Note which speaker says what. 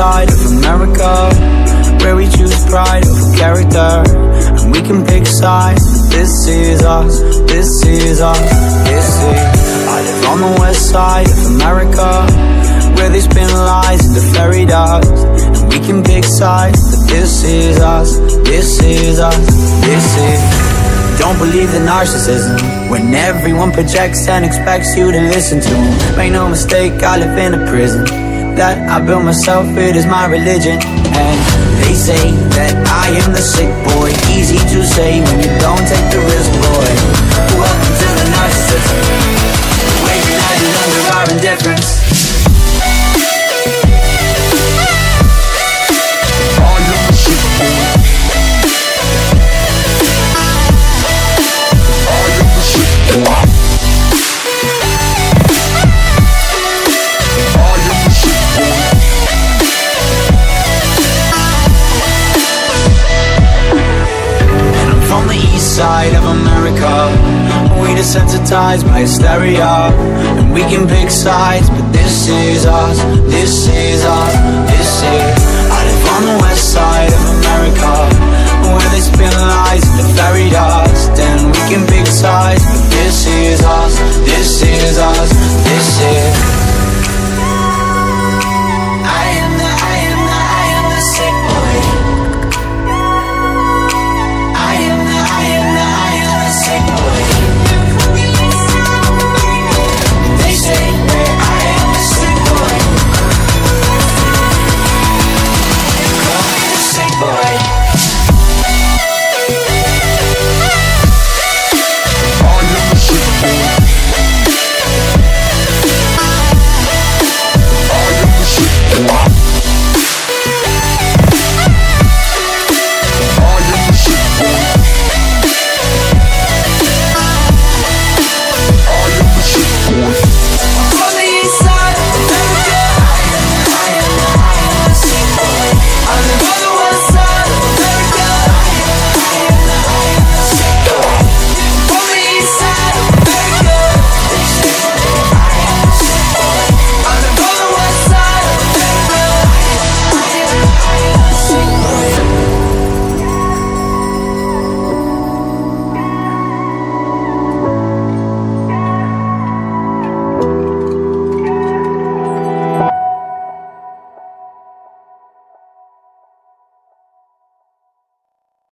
Speaker 1: side of America Where we choose pride over character And we can pick sides. This is us, this is us, this is I live on the west side of America Where they spin lies into fairy dust And we can pick sides. But this is us, this is us, this is don't believe the narcissism When everyone projects and expects you to listen to them Make no mistake, I live in a prison. That I built myself, it is my religion. And they say that I am the sick boy. Easy to say when you don't take the risk, desensitized by hysteria. And we can pick sides But this is us, this is us,